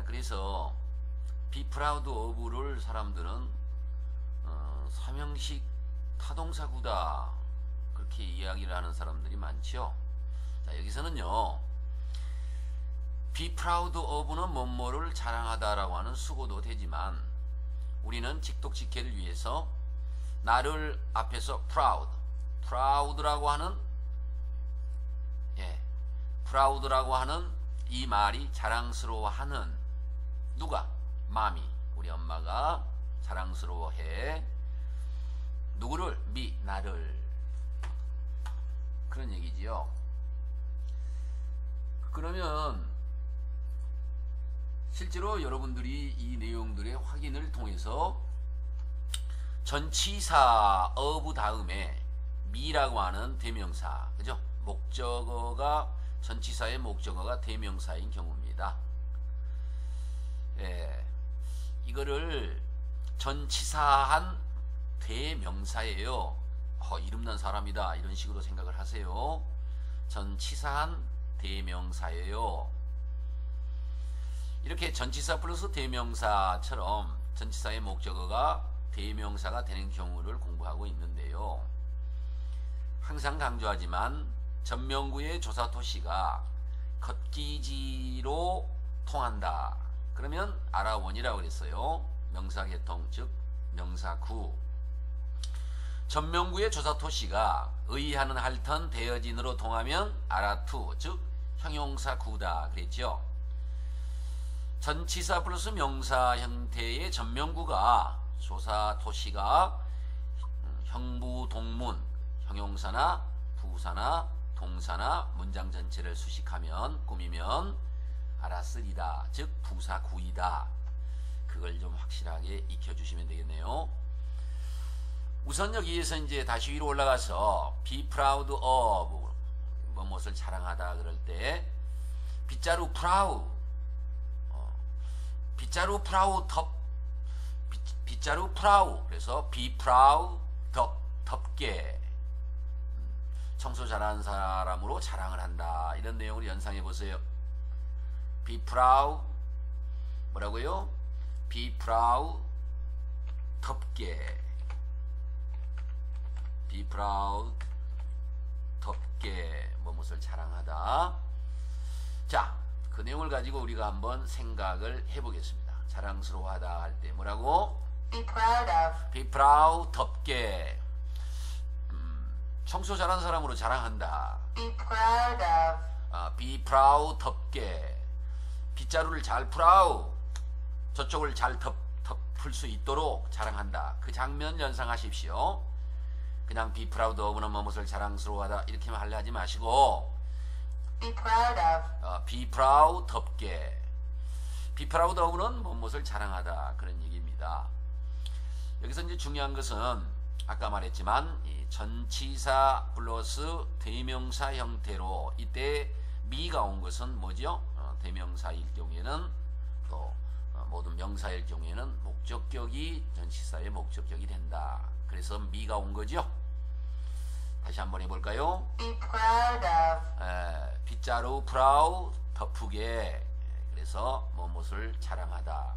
자, 그래서 be proud of를 사람들은 어, 삼형식 타동사구다 그렇게 이야기를 하는 사람들이 많죠. 자, 여기서는요. be proud of는 뭐뭐를 자랑하다라고 하는 수고도 되지만 우리는 직독직해를 위해서 나를 앞에서 proud, proud라고 하는 예, proud라고 하는 이 말이 자랑스러워하는 누가? 마미, 우리 엄마가 자랑스러워해. 누구를? 미, 나를. 그런 얘기지요. 그러면 실제로 여러분들이 이 내용들의 확인을 통해서 전치사 of 다음에 미라고 하는 대명사, 그죠? 목적어가 전치사의 목적어가 대명사인 경우입니다. 예, 이거를 전치사한 대명사예요. 어, 이름난 사람이다 이런 식으로 생각을 하세요. 전치사한 대명사예요. 이렇게 전치사 플러스 대명사처럼 전치사의 목적어가 대명사가 되는 경우를 공부하고 있는데요. 항상 강조하지만 전명구의 조사토시가 걷기지로 통한다. 그러면 아라원이라고 그랬어요. 명사계통 즉 명사구. 전명구의 조사토시가 의하는 할턴 대여진으로 통하면 아라투 즉 형용사 구다 그랬죠. 전치사 플러스 명사 형태의 전명구가 조사토시가 형부 동문 형용사나 부사나 동사나 문장 전체를 수식하면 꾸미면 알아쓰리다. 즉 부사구이다. 그걸 좀 확실하게 익혀주시면 되겠네요. 우선 여기에서 이제 다시 위로 올라가서 be proud of 뭐 무엇을 자랑하다 그럴 때 빗자루 proud. 어, 빗자루 덮 빗, 빗자루 proud. 그래서 be proud 덮 덮게. 청소 잘하는 사람으로 자랑을 한다. 이런 내용을 연상해 보세요. Be proud 뭐라고요? be proud 덮게 be proud 덮게 뭐뭇을 자랑하다. 자, 그 내용을 가지고 우리가 한번 생각을 해보겠습니다. 자랑스러워하다 할 때 뭐라고? Be proud of. be proud 덮게 청소 잘하는 사람으로 자랑한다. Be proud of. 아, be proud 덮게 빗자루를 잘 풀아우 저쪽을 잘 덮, 덮을 수 있도록 자랑한다. 그 장면 연상하십시오. 그냥 be proud of는 뭐뭇을 자랑스러워하다 이렇게만 하려 하지 마시고 Be proud of. 어, be proud 덮게 be proud of는 뭐뭇을 자랑하다 그런 얘기입니다. 여기서 이제 중요한 것은 아까 말했지만 이 전치사 플러스 대명사 형태로 이때 미가 온 것은 뭐죠? 어, 대명사일 경우에는 또 어, 모든 명사일 경우에는 목적격이 전치사의 목적격이 된다. 그래서 미가 온 거죠. 다시 한번 해볼까요? Be proud of. 에, 빗자루 프라우 덮우게 그래서 뭐뭇을 자랑하다